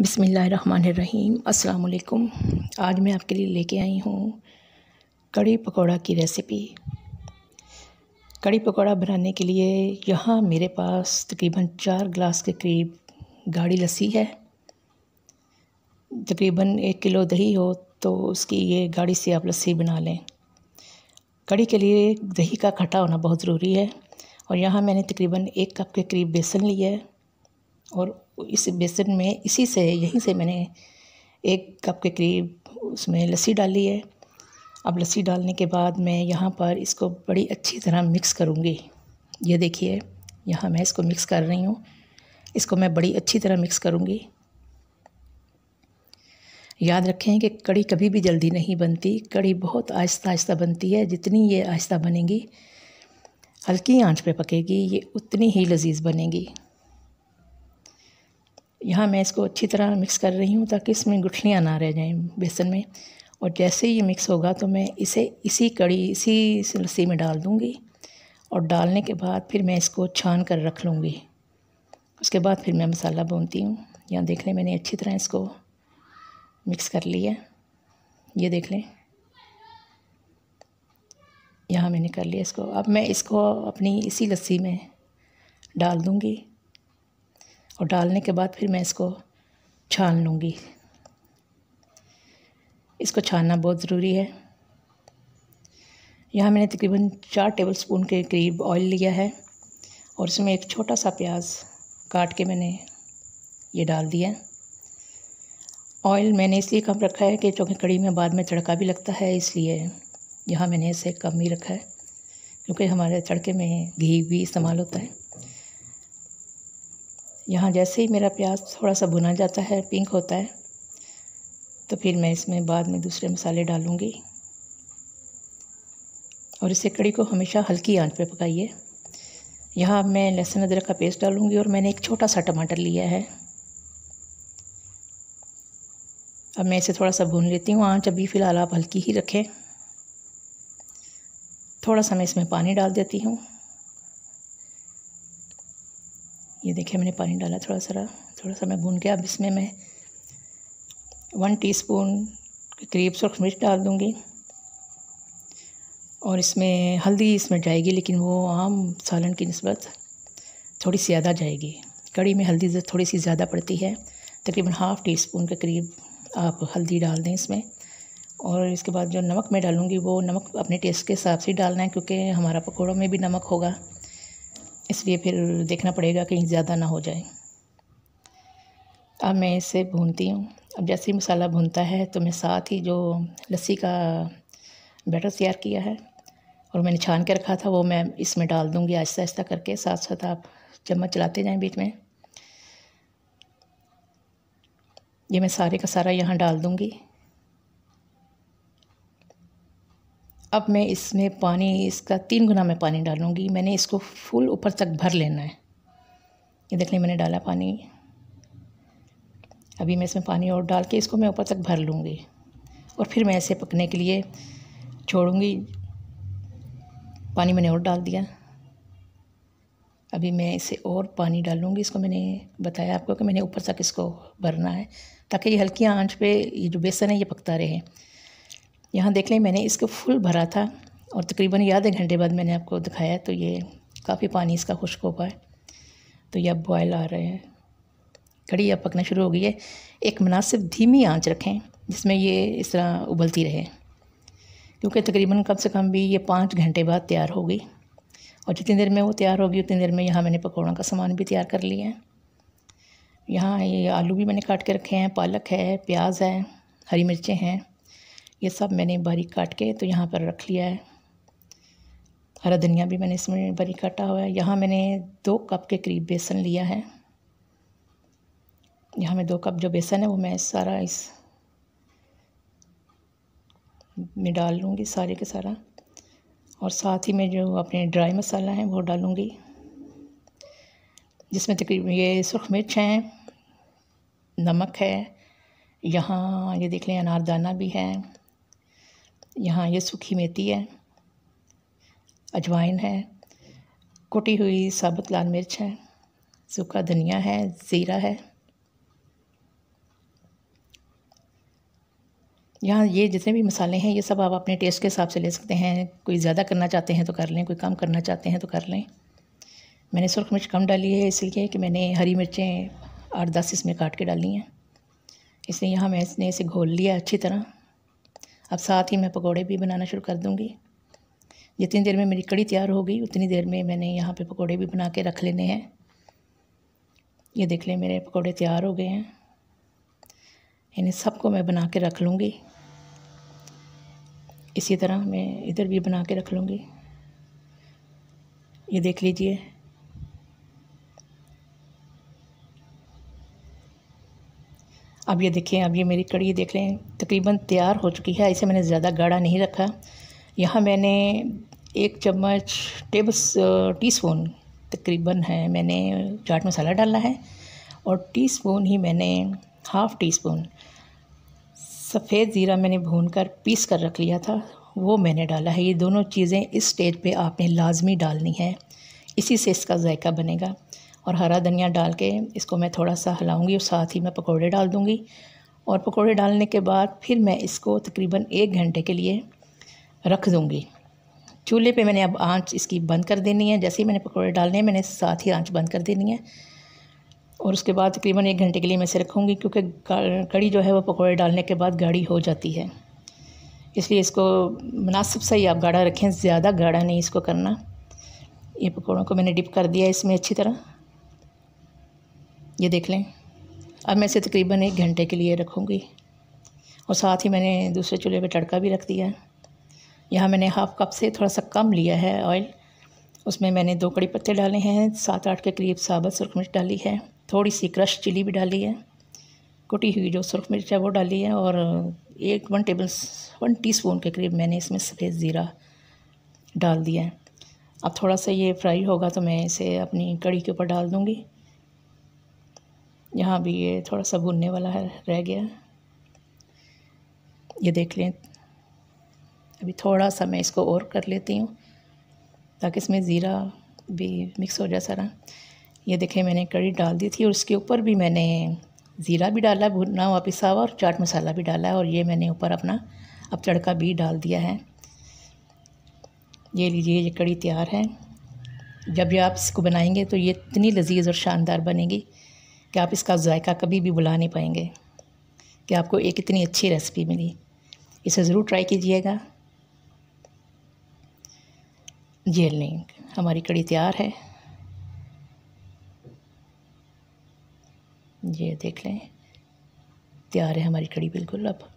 बिसमीम् वालेकुम आज मैं आपके लिए लेके आई हूँ कड़ी पकौड़ा की रेसिपी। कड़ी पकौड़ा बनाने के लिए यहाँ मेरे पास तकरीबन चार गिलास के करीब गाढ़ी लस्सी है। तकरीबन एक किलो दही हो तो उसकी ये गाढ़ी से आप लस्सी बना लें। कड़ी के लिए दही का खट्टा होना बहुत ज़रूरी है और यहाँ मैंने तकरीबन एक कप के करीब बेसन लिया है। और इस बेसन में, इसी से, यहीं से मैंने एक कप के करीब उसमें लस्सी डाली है। अब लस्सी डालने के बाद मैं यहाँ पर इसको बड़ी अच्छी तरह मिक्स करूँगी। ये देखिए, यहाँ मैं इसको मिक्स कर रही हूँ। इसको मैं बड़ी अच्छी तरह मिक्स करूँगी। याद रखें कि कड़ी कभी भी जल्दी नहीं बनती। कड़ी बहुत आहिस्ता आहिस्ता बनती है। जितनी ये आहिस्ता बनेगी, हल्की आँच पे पकेगी, ये उतनी ही लजीज बनेगी। यहाँ मैं इसको अच्छी तरह मिक्स कर रही हूँ ताकि इसमें गुठलियाँ ना रह जाएँ बेसन में। और जैसे ही ये मिक्स होगा तो मैं इसे इसी कड़ी, इसी लस्सी में डाल दूँगी। और डालने के बाद फिर मैं इसको छान कर रख लूँगी। उसके बाद फिर मैं मसाला भूनती हूँ। यहाँ देख लें मैंने अच्छी तरह इसको मिक्स कर लिया ये देख लें। यहाँ मैंने कर लिया इसको। अब मैं इसको अपनी इसी लस्सी में डाल दूँगी। और डालने के बाद फिर मैं इसको छान लूँगी। इसको छानना बहुत ज़रूरी है। यहाँ मैंने तकरीबन चार टेबल स्पून के करीब ऑयल लिया है और इसमें एक छोटा सा प्याज काट के मैंने ये डाल दिया ऑयल मैंने इसलिए कम रखा है कि चूँकि कड़ी में बाद में तड़का भी लगता है, इसलिए यहाँ मैंने इसे कम ही रखा है, क्योंकि हमारे तड़के में घी भी इस्तेमाल होता है। यहाँ जैसे ही मेरा प्याज थोड़ा सा भुना जाता है पिंक होता है तो फिर मैं इसमें बाद में दूसरे मसाले डालूँगी। और इसे कड़ी को हमेशा हल्की आँच पे पकाइए। यहाँ मैं लहसुन अदरक का पेस्ट डालूँगी और मैंने एक छोटा सा टमाटर लिया है। अब मैं इसे थोड़ा सा भून लेती हूँ। आँच अभी फ़िलहाल आप हल्की ही रखें। थोड़ा सा मैं इसमें पानी डाल देती हूँ। ये देखिए मैंने पानी डाला थोड़ा सा थोड़ा सा मैं भून के, अब इसमें मैं वन टीस्पून के करीब सुरख मिर्च डाल दूँगी। और इसमें हल्दी इसमें जाएगी, लेकिन वो आम सालन की नस्बत थोड़ी सी ज़्यादा जाएगी। कड़ी में हल्दी थोड़ी सी ज़्यादा पड़ती है, तकरीबन हाफ़ टी स्पून के करीब आप हल्दी डाल दें इसमें। और इसके बाद जो नमक मैं डालूँगी, वो नमक अपने टेस्ट के हिसाब से डालना है, क्योंकि हमारा पकौड़ों में भी नमक होगा। इसलिए फिर देखना पड़ेगा कहीं ज़्यादा ना हो जाए। अब मैं इसे भूनती हूँ। अब जैसे ही मसाला भूनता है तो मैं साथ ही जो लस्सी का बैटर तैयार किया है और मैंने छान के रखा था, वो मैं इसमें डाल दूँगी आहिस्ता आहिस्ता करके। साथ साथ आप चम्मच चलाते जाएँ बीच में। ये मैं सारे का सारा यहाँ डाल दूँगी। अब मैं इसमें पानी, इसका तीन गुना मैं पानी डालूँगी। मैंने इसको फुल ऊपर तक भर लेना है। ये देख लें, मैंने डाला पानी। अभी मैं इसमें पानी और डाल के इसको मैं ऊपर तक भर लूँगी। और फिर मैं ऐसे पकने के लिए छोड़ूँगी। पानी मैंने और डाल दिया। अभी मैं इसे और पानी डालूँगी। इसको मैंने बताया आपको कि मैंने ऊपर तक इसको भरना है, ताकि ये हल्की आँच पे, ये जो बेसन है, ये पकता रहे। यहाँ देख लें, मैंने इसको फुल भरा था और तकरीबन आधे घंटे बाद मैंने आपको दिखाया तो ये काफ़ी पानी इसका खुश्क हो पाए तो ये अब बॉयल आ रहे हैं। कड़ी अब पकना शुरू हो गई है। एक मुनासिब धीमी आँच रखें, जिसमें ये इस तरह उबलती रहे। क्योंकि तकरीबन कम से कम भी ये पाँच घंटे बाद तैयार होगी और जितनी देर में वो तैयार होगी, उतनी देर में यहाँ मैंने पकौड़ों का सामान भी तैयार कर लिया है। यहाँ ये आलू भी मैंने काट के रखे हैं। पालक है, प्याज है, हरी मिर्चें हैं। ये सब मैंने बारीक काट के तो यहाँ पर रख लिया है। हरा धनिया भी मैंने इसमें बारीक काटा हुआ है। यहाँ मैंने दो कप के करीब बेसन लिया है। यहाँ में दो कप जो बेसन है वो मैं सारा इस में डाल लूँगी सारे के सारा। और साथ ही में जो अपने ड्राई मसाला है वो डालूँगी जिसमें तकरीबन ये सुरख मिर्च हैं, नमक है, यहाँ ये देख लें अनारदाना भी है। यहाँ ये सूखी मेथी है, अजवाइन है, कुटी हुई साबुत लाल मिर्च है, सूखा धनिया है, ज़ीरा है। यहाँ ये जितने भी मसाले हैं, ये सब आप अपने टेस्ट के हिसाब से ले सकते हैं। कोई ज़्यादा करना चाहते हैं तो कर लें, कोई कम करना चाहते हैं तो कर लें। मैंने सुरख मिर्च कम डाली है, इसलिए कि मैंने हरी मिर्चें आठ दस इसमें काट के डाली हैं। इसलिए यहाँ मैंने इसे घोल लिया अच्छी तरह। अब साथ ही मैं पकौड़े भी बनाना शुरू कर दूँगी। जितनी देर में मेरी कड़ी तैयार हो गई, उतनी देर में मैंने यहाँ पे पकौड़े भी बना के रख लेने हैं। ये देख लें, मेरे पकौड़े तैयार हो गए हैं। इन्हें सबको मैं बना के रख लूँगी। इसी तरह मैं इधर भी बना के रख लूँगी। ये देख लीजिए अब ये देखें अब ये मेरी कड़ी देख लें, तकरीबन तैयार हो चुकी है। इसे मैंने ज़्यादा गाढ़ा नहीं रखा। यहाँ मैंने एक चम्मच टेबल टी स्पून तकरीबन है मैंने चाट मसाला डाला है और टी स्पून ही मैंने हाफ़ टी स्पून सफ़ेद ज़ीरा मैंने भून कर पीस कर रख लिया था, वो मैंने डाला है। ये दोनों चीज़ें इस स्टेज पे आपने लाजमी डालनी है। इसी से इसका जायका बनेगा। और हरा धनिया डाल के इसको मैं थोड़ा सा हिलाऊँगी और साथ ही मैं पकोड़े डाल दूँगी। और पकोड़े डालने के बाद फिर मैं इसको तकरीबन एक घंटे के लिए रख दूँगी। चूल्हे पे मैंने अब आँच इसकी बंद कर देनी है। जैसे ही मैंने पकौड़े डालने हैं, मैंने साथ ही आँच बंद कर देनी है। और उसके बाद तकरीबन एक घंटे के लिए मैं इसे रखूँगी क्योंकि कड़ी जो है वो पकौड़े डालने के बाद गाढ़ी हो जाती है। इसलिए इसको मुनासिब सही आप गाढ़ा रखें, ज़्यादा गाढ़ा नहीं इसको करना। ये पकौड़ों को मैंने डिप कर दिया इसमें अच्छी तरह। ये देख लें। अब मैं इसे तकरीबन एक घंटे के लिए रखूँगी। और साथ ही मैंने दूसरे चूल्हे पर तड़का भी रख दिया। है यहाँ मैंने हाफ़ कप से थोड़ा सा कम लिया है ऑयल। उसमें मैंने दो कड़ी पत्ते डाले हैं, सात आठ के करीब साबत सुरख मिर्च डाली है, थोड़ी सी क्रश चिली भी डाली है, कुटी हुई जो सुरख मिर्च है वो डाली है, और एक वन टेबल वन टीस्पून के करीब मैंने इसमें सफ़ेद ज़ीरा डाल दिया है। अब थोड़ा सा ये फ्राई होगा तो मैं इसे अपनी कड़ी के ऊपर डाल दूँगी। यहाँ भी ये थोड़ा सा भुनने वाला है, रह गया। ये देख लें। अभी थोड़ा सा मैं इसको और कर लेती हूँ, ताकि इसमें ज़ीरा भी मिक्स हो जाए सारा। ये देखें, मैंने कड़ी डाल दी थी और उसके ऊपर भी मैंने ज़ीरा भी डाला है भुना हुआ पिसा हुआ और चाट मसाला भी डाला है और ये मैंने ऊपर अपना, अब तड़का भी डाल दिया है। ये लीजिए, ये कड़ी तैयार है। जब भी आप इसको बनाएँगे तो ये इतनी लजीज और शानदार बनेगी। कि आप इसका जायका कभी भी बुला नहीं पाएँगे, कि आपको एक इतनी अच्छी रेसिपी मिली। इसे ज़रूर ट्राई कीजिएगा। जेल नहीं हमारी कड़ी तैयार है। ये देख लें, तैयार है हमारी कड़ी बिल्कुल अब।